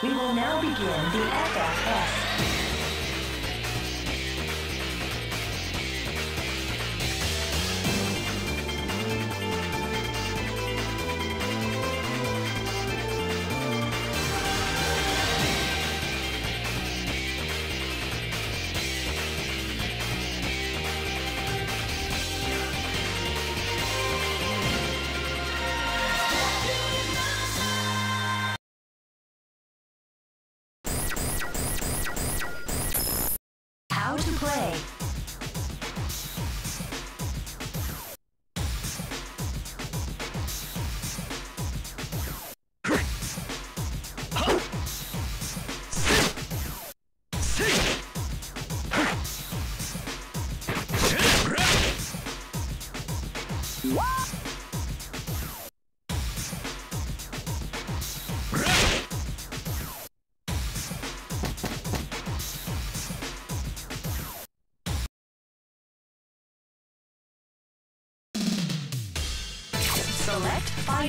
We will now begin the FFS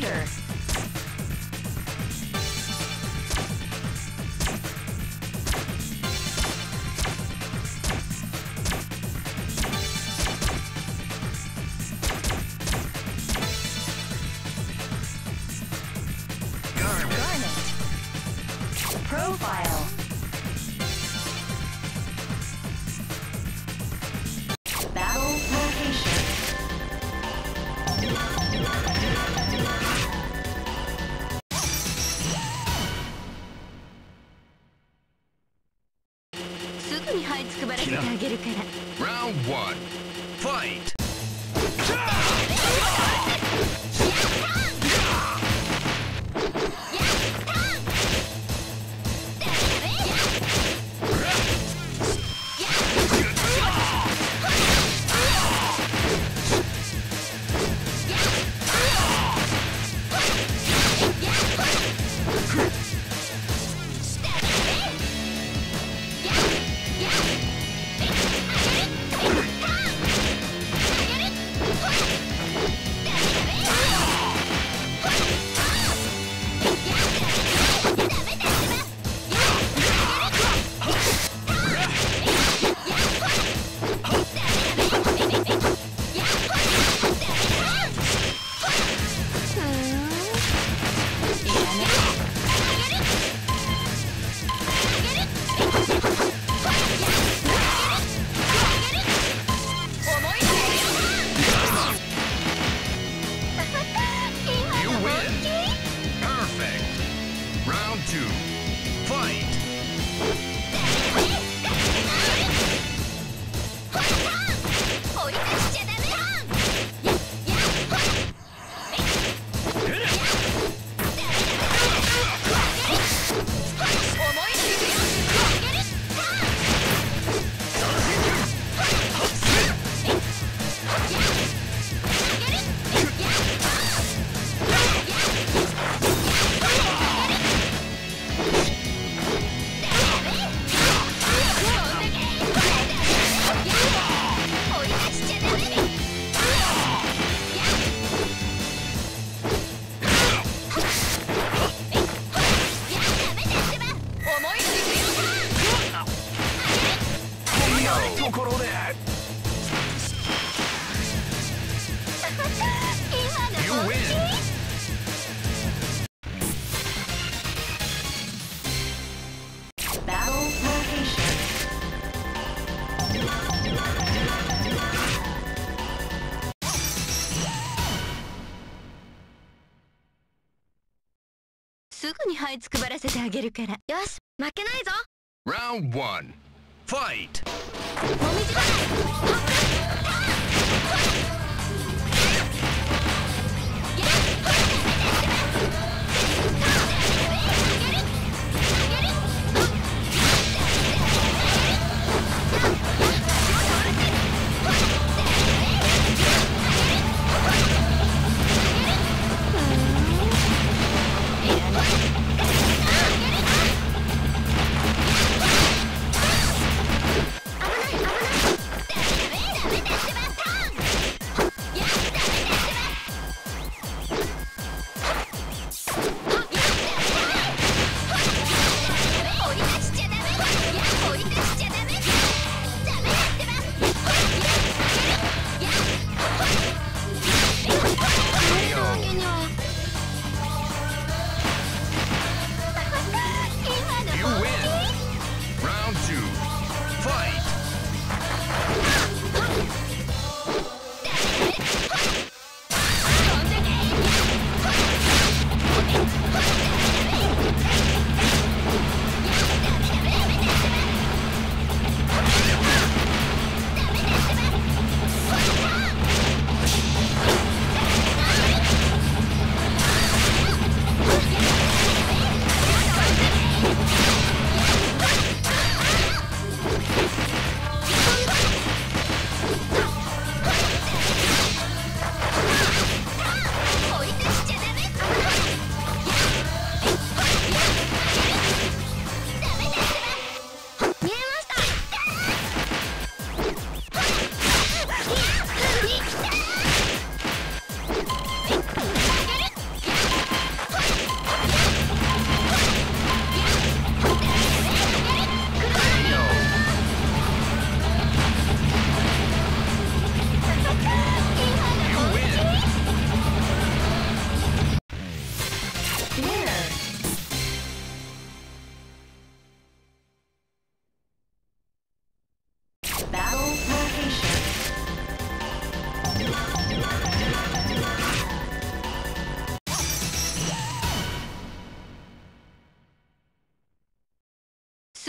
Raiders. せてあげるから。よし負けないぞ。Round Fight!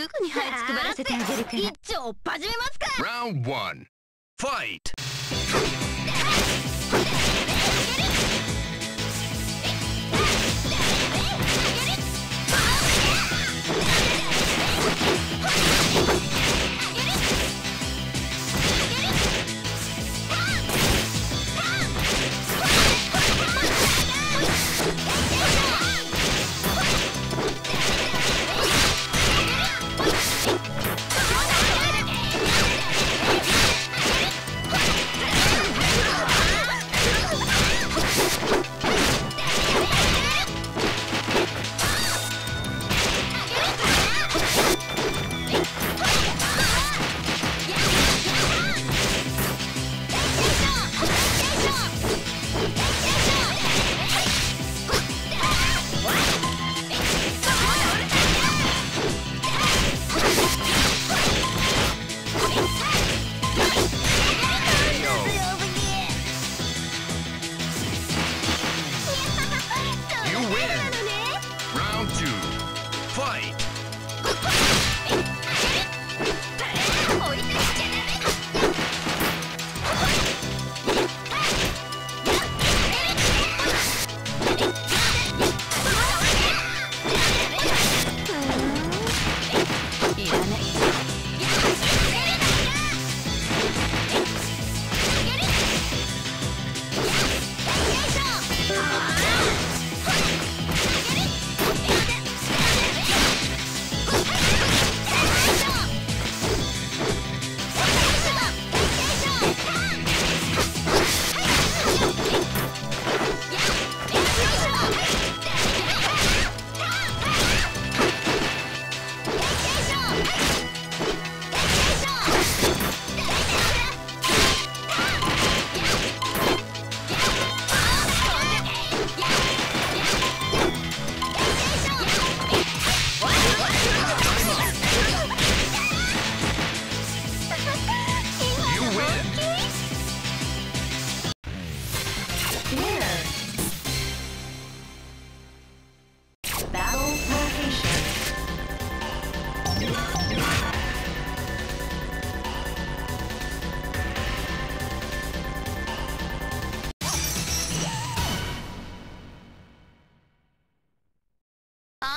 すぐに這いつくばらせてあげるから一丁始めますか Round one. Fight. round two, fight!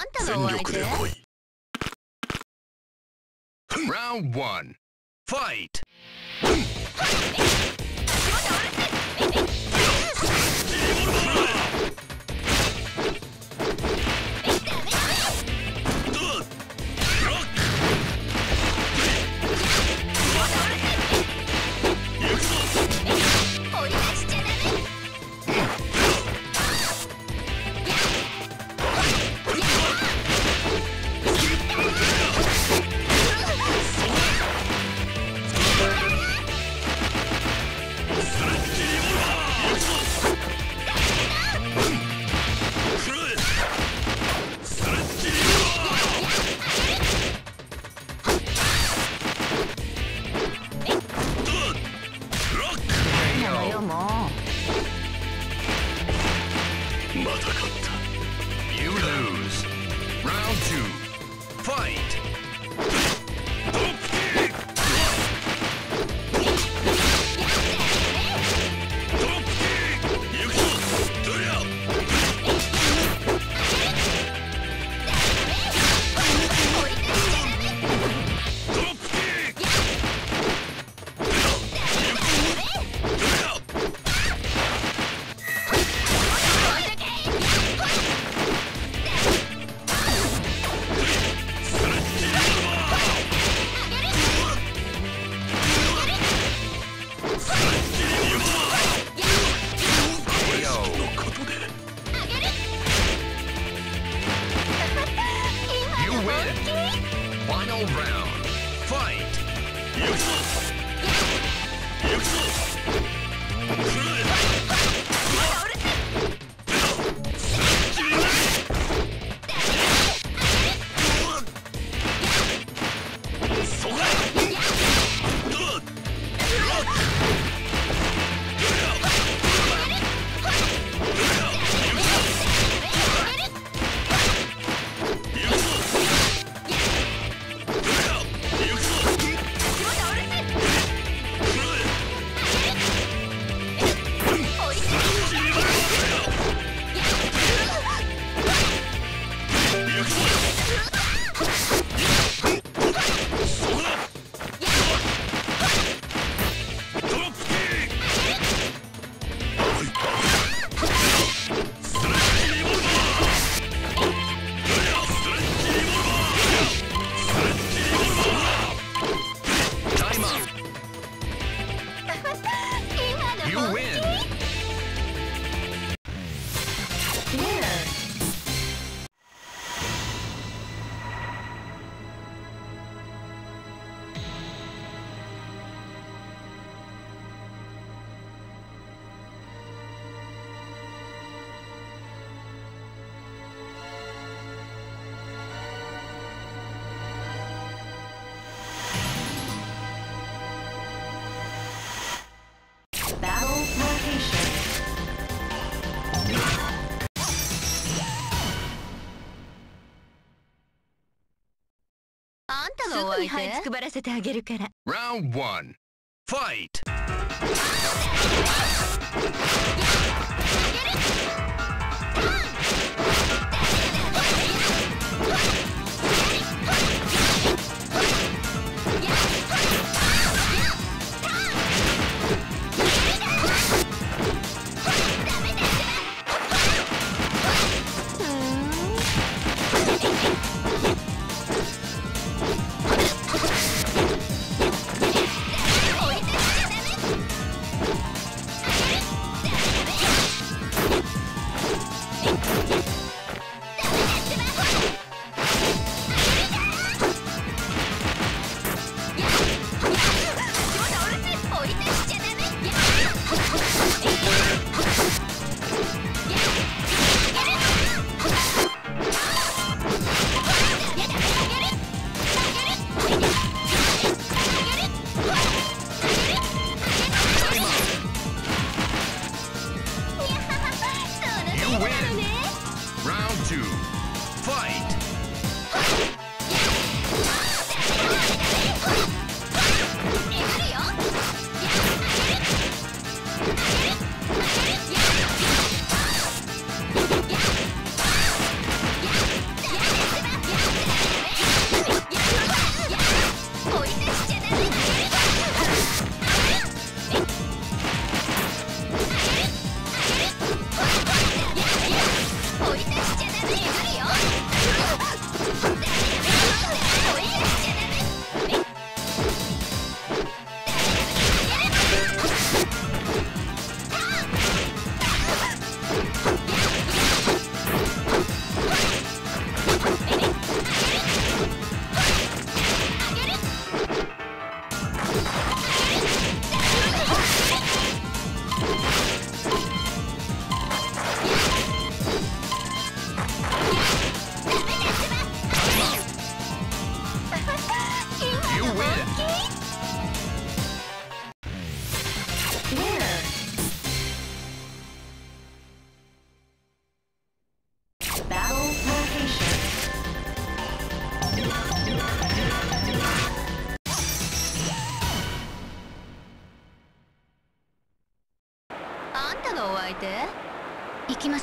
んたの全力で来い。なたが相手すぐに這いつくばらせてあげるから。Round 1 Fight! や る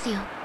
ますよ。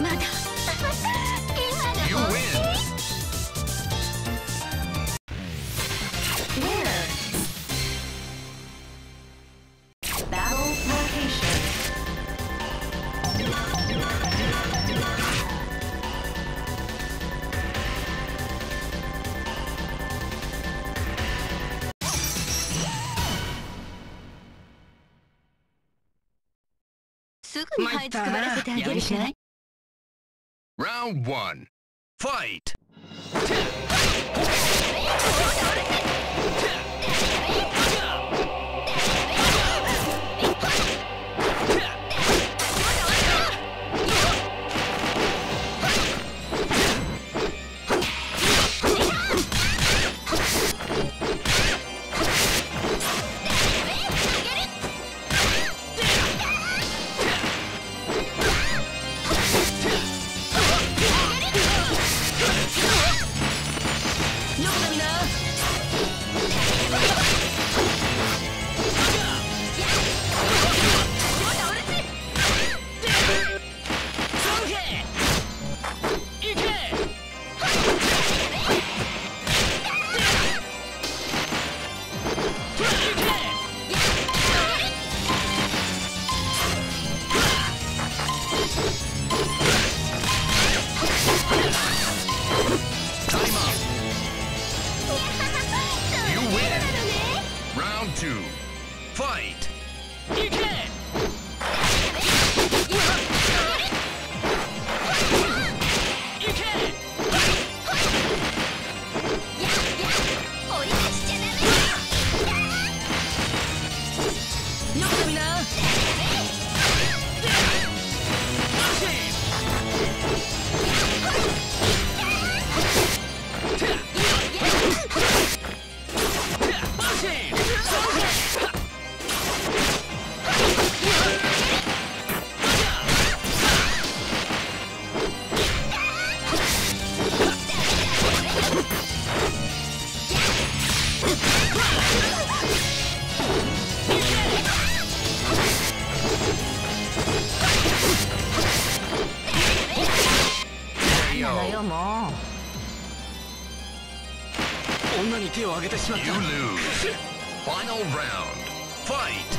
まだ今が欲しい？すぐに這いつくらせてあげるしね Round one. Fight! 女に手を挙げてしまった。Final round. Fight!